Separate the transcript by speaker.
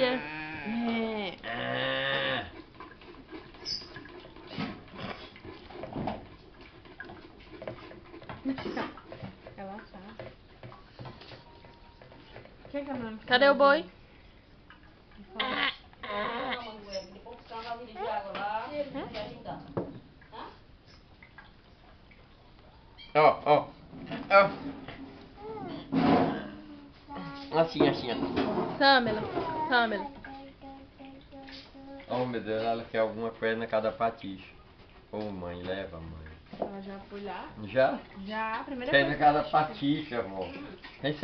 Speaker 1: delícia.
Speaker 2: É.
Speaker 3: Ah.
Speaker 2: Mãe-
Speaker 1: Cadê o boi?
Speaker 3: Ó, ó. Ó. Assim, assim, ó.
Speaker 1: Samela.
Speaker 3: Oh meu Deus, ela quer alguma coisa na cada patixe. Ô mãe, leva mãe.
Speaker 2: Ela já foi lá?
Speaker 3: Já?
Speaker 2: Já, primeira
Speaker 3: Quer ir
Speaker 2: coisa
Speaker 3: na cada patixe, amor. Tem que